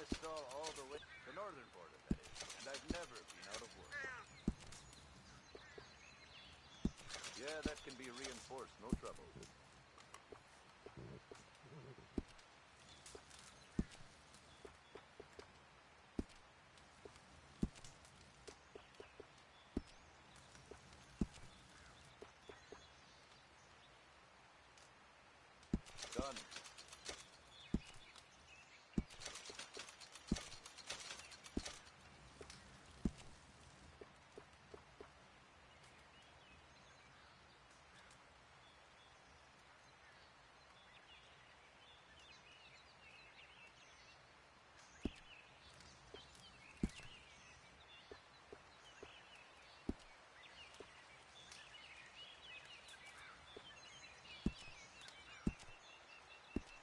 this stall all the way the northern border, that is, and I've never been out of work. Yeah, that can be reinforced, no trouble. Done.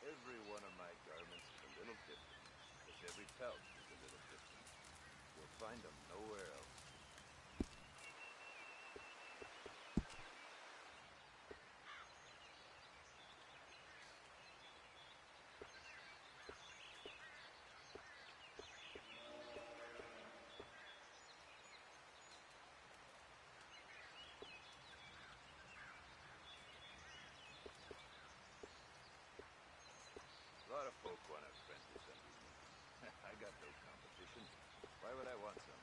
Every one of my garments is a little different, pelt is a little different. You'll find them nowhere else. A lot of folk want to apprentice under me. I got no competition. Why would I want some?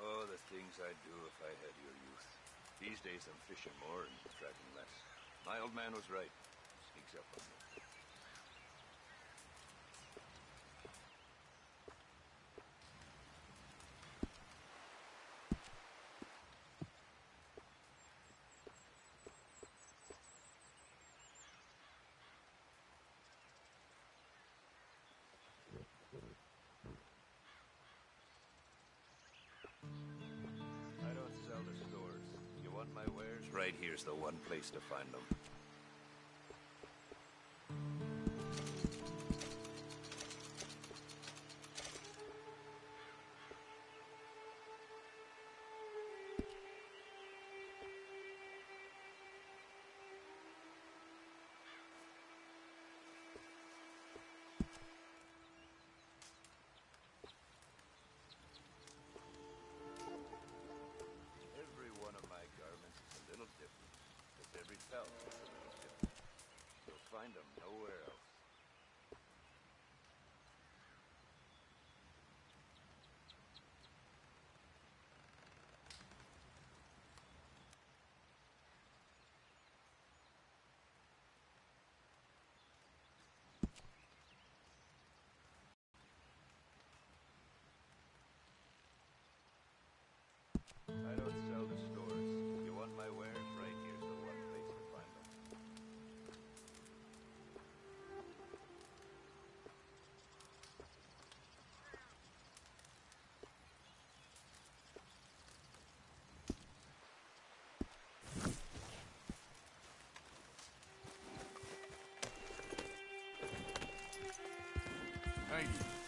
Oh, the things I'd do if I had your youth. These days I'm fishing more and trapping less. My old man was right. Sneaks up on me. Right here's the one place to find them. Thank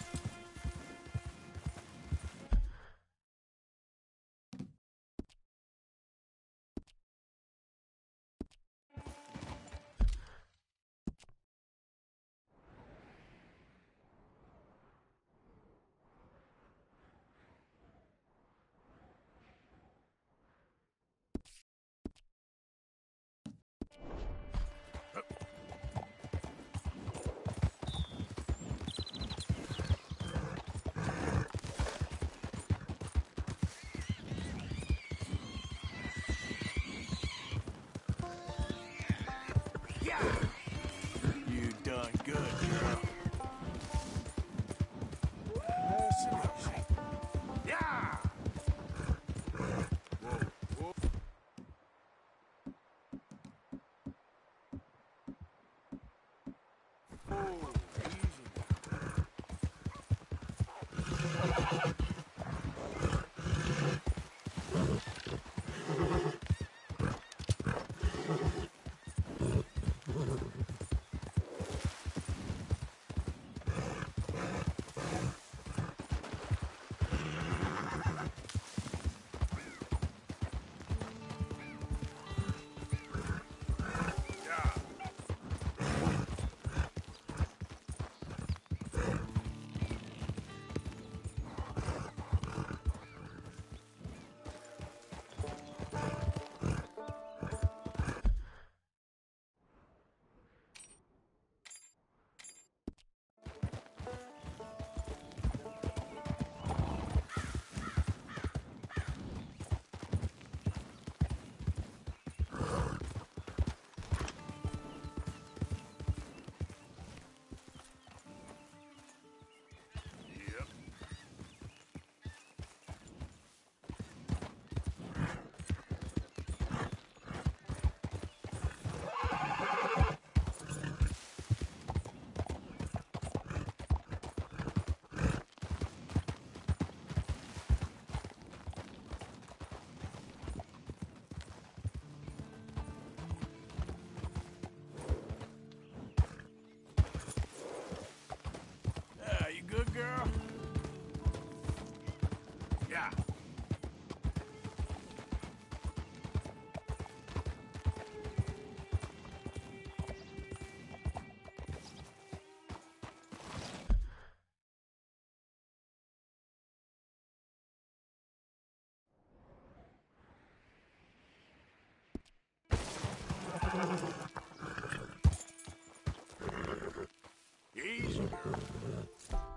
Yep.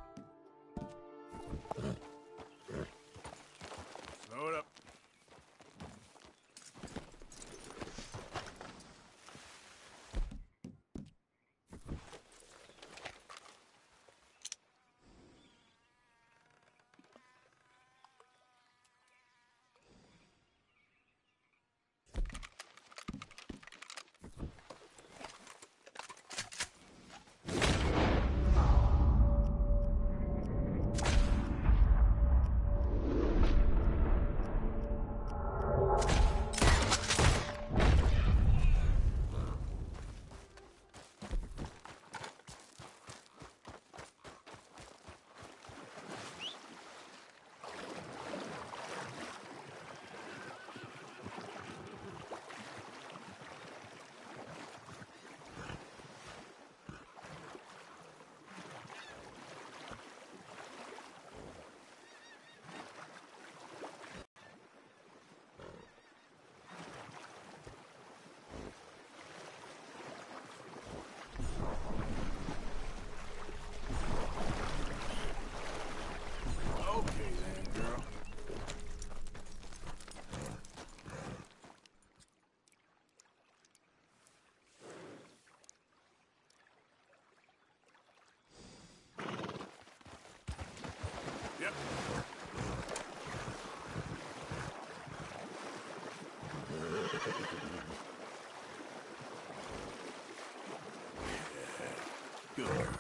Good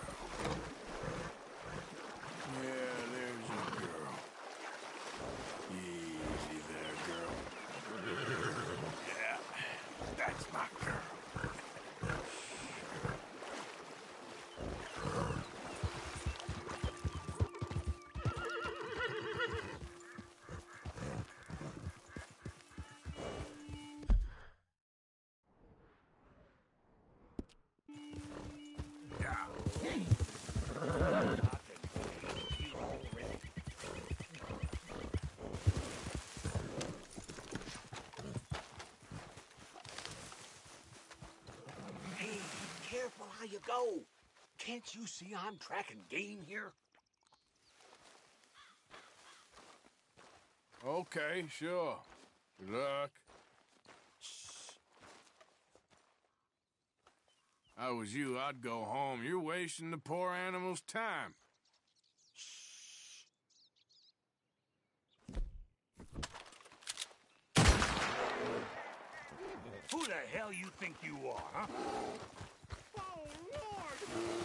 go. Can't you see I'm tracking game here? Okay, sure. Good luck. If I was you, I'd go home. You're wasting the poor animal's time. Who the hell you think you are, huh? Thank you.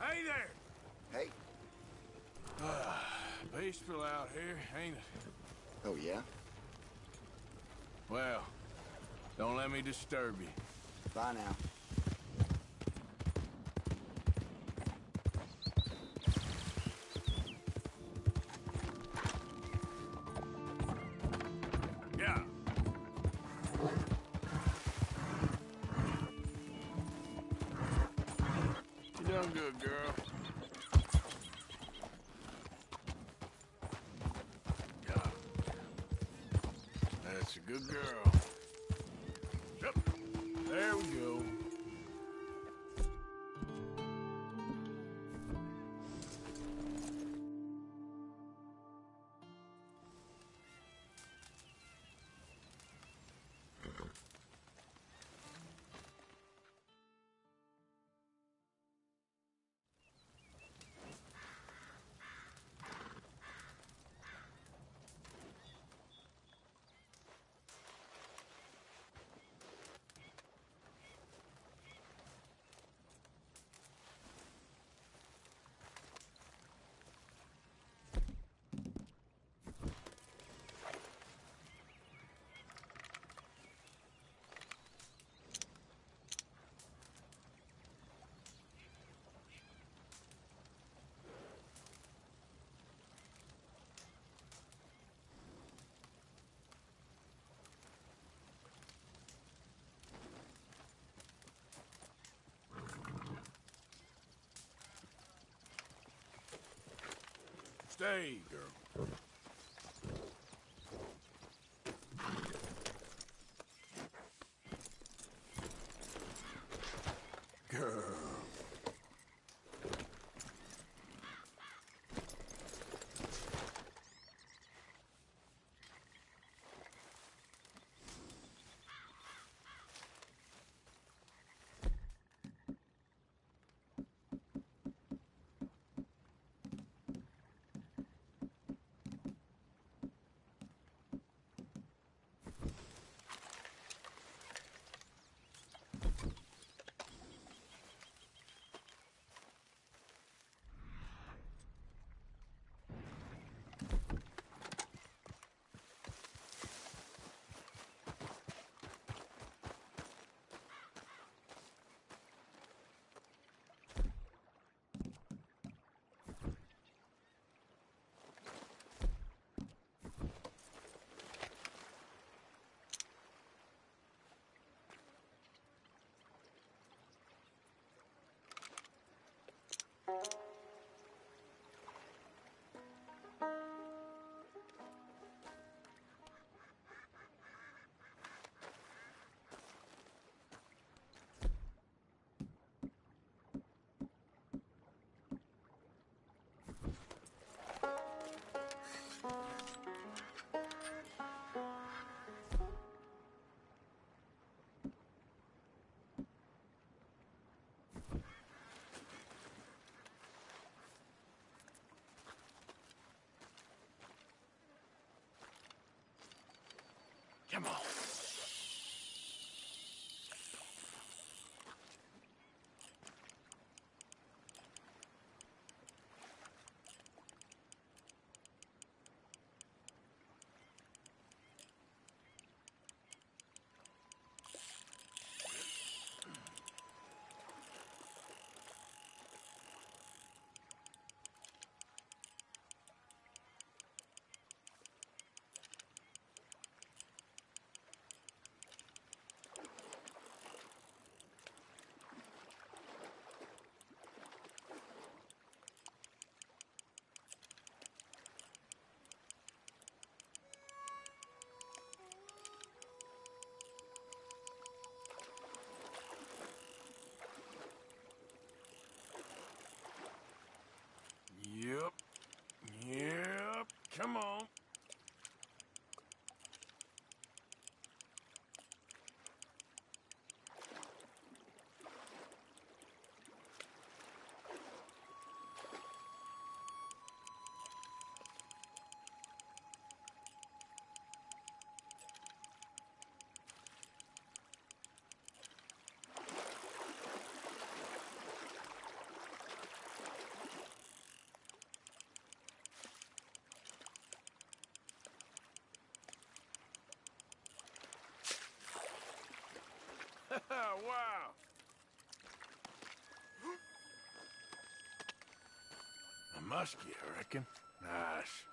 Hey there! Hey. Ah, peaceful out here, ain't it? Oh, yeah? Well, don't let me disturb you. Bye now. Good, girl. Stay, girl. Girl. Come on. Come on. wow! A muskie, I reckon. Nice.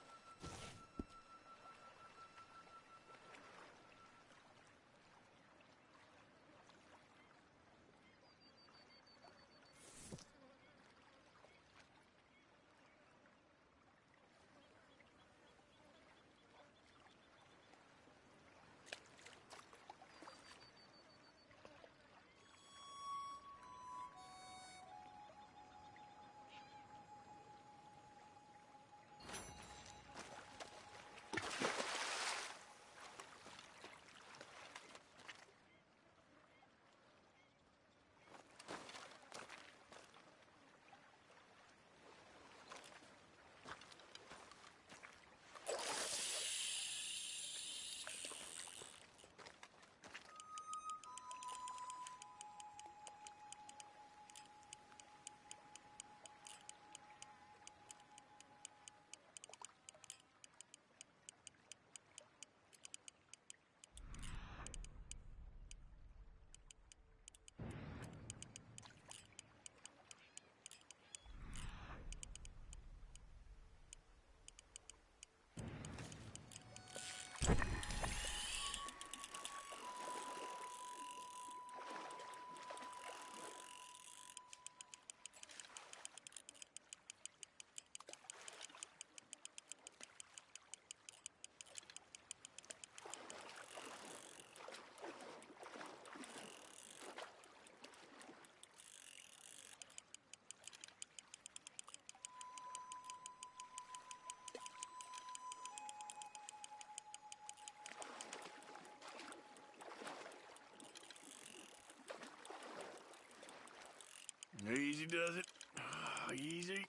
Easy does it. Ah, Easy.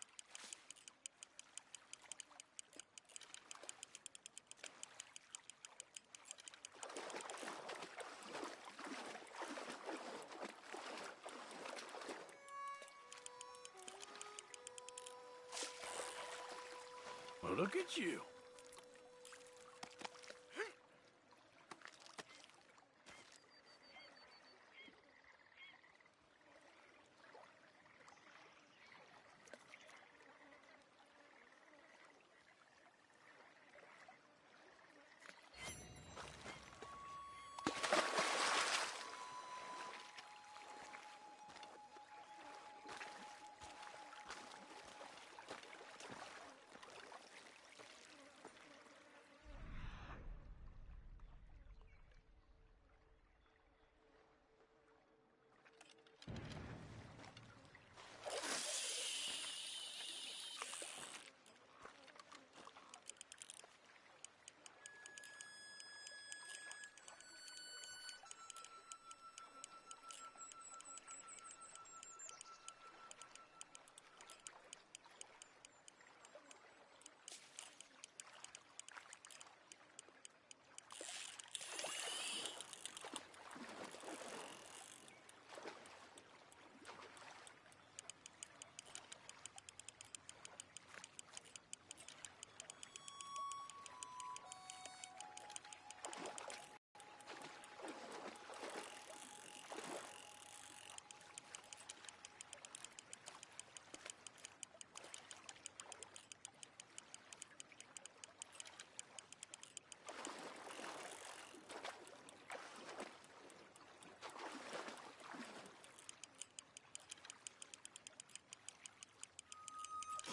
Well, look at you.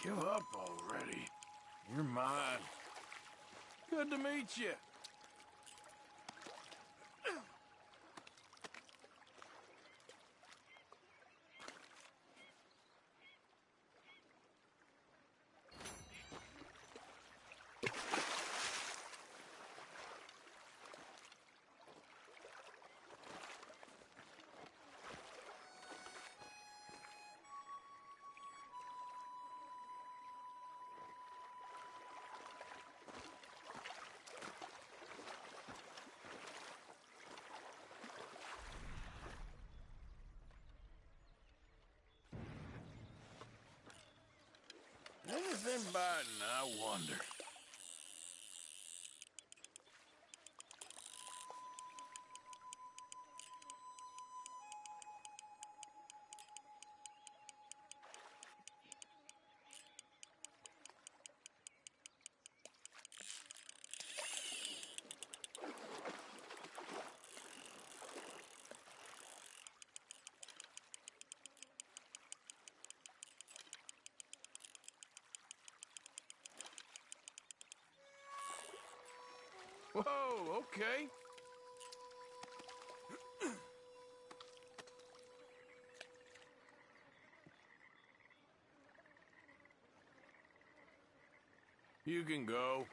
Give up already. You're mine. Good to meet you. Anything biting, I wonder. Whoa, okay. You can go.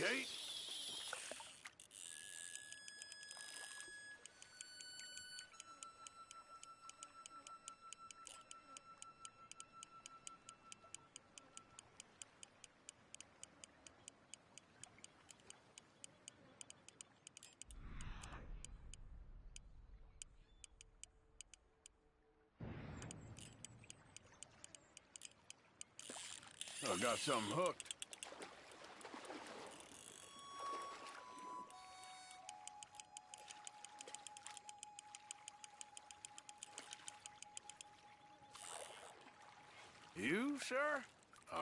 Okay. I got something hooked.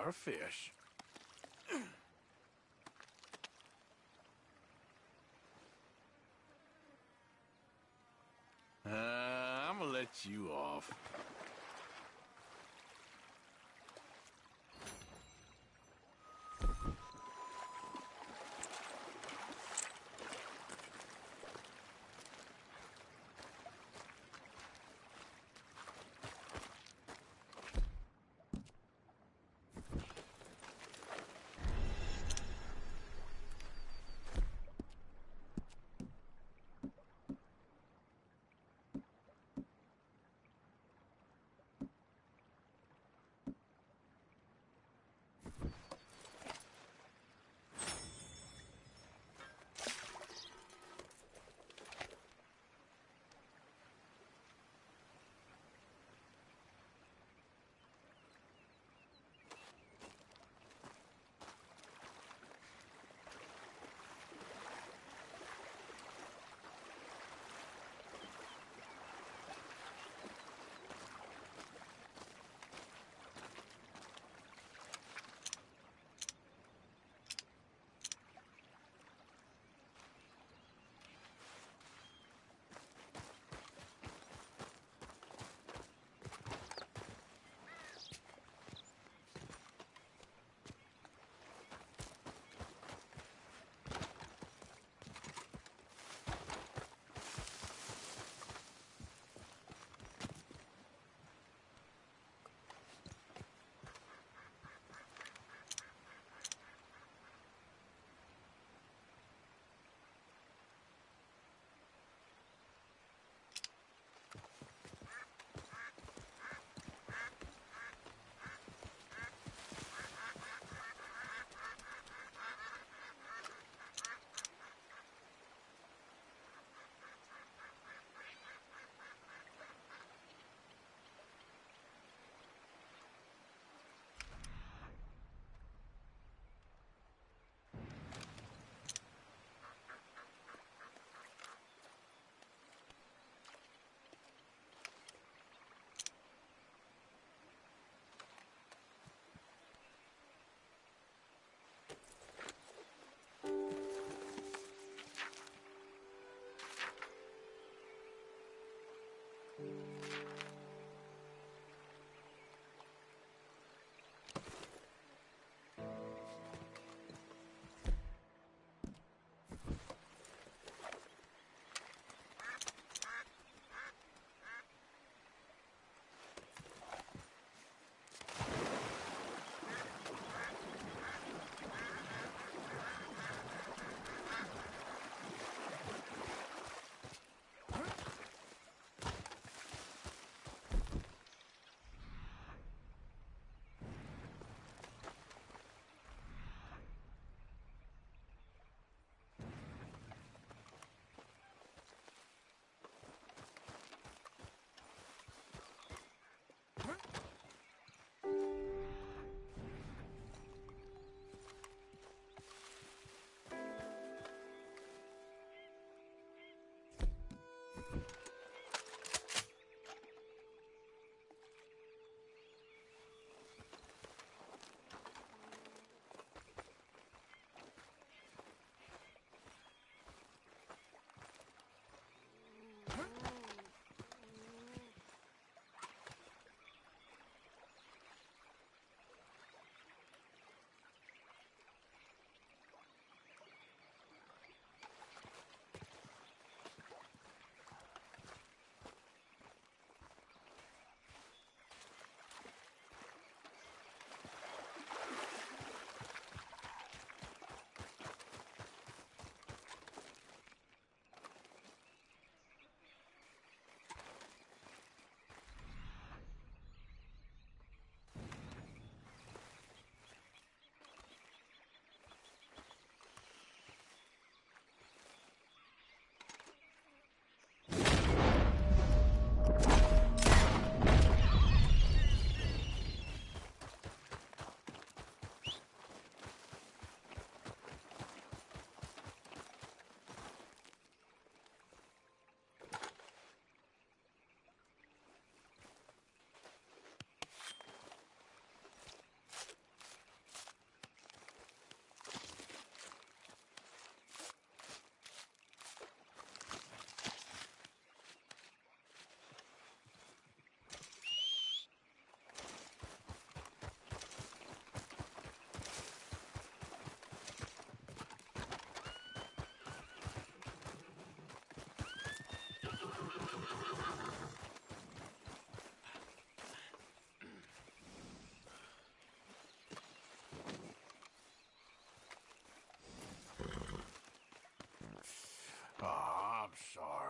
A fish. Uh, I'm gonna let you off.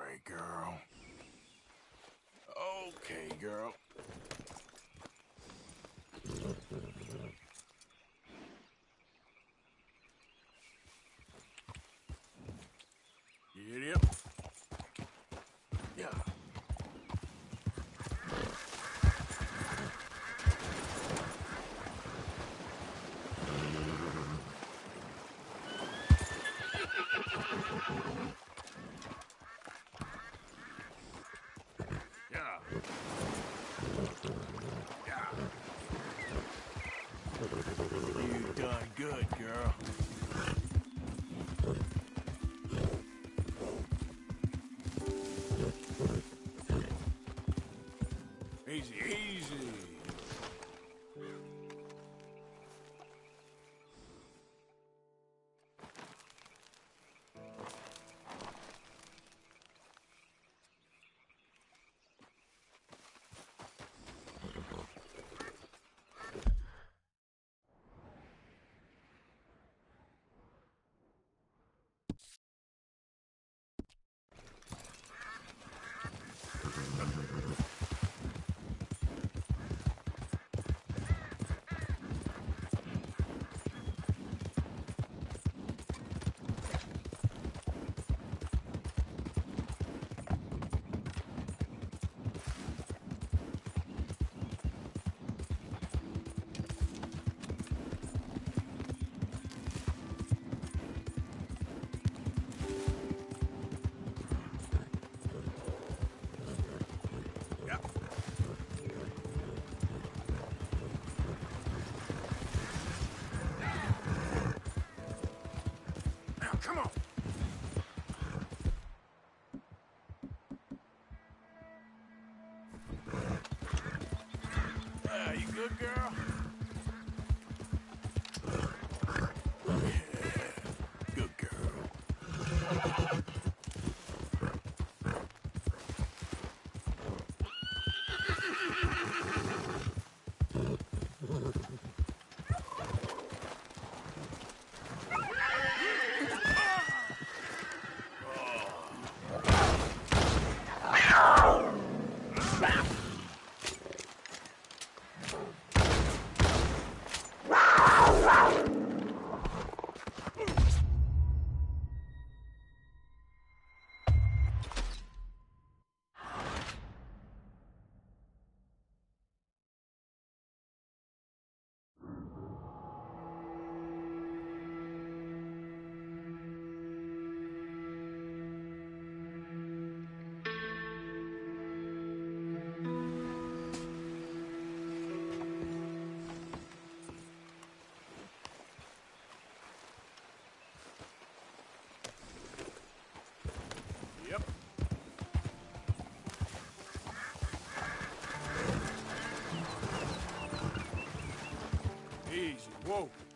Sorry, girl. Okay, girl. Get up. Yeah. Yeah. Yeah. You done good, girl. Come on. Whoa.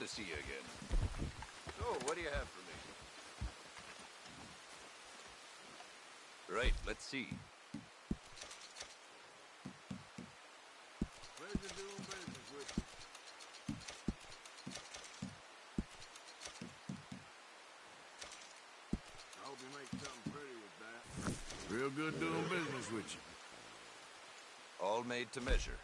To see you again. So, what do you have for me? Right, let's see. Pleasure doing business with you. I hope you make something pretty with that. Real good doing business with you. All made to measure.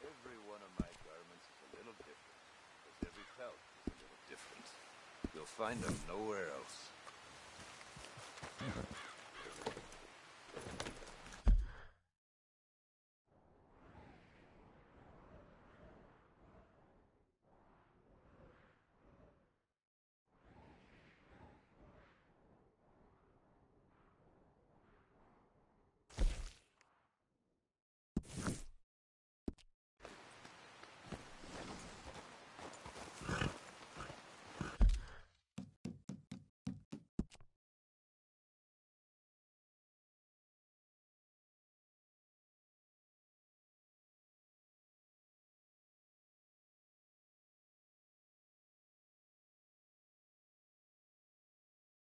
Every one of my garments is a little different, because every felt is a little different. You'll find them nowhere else.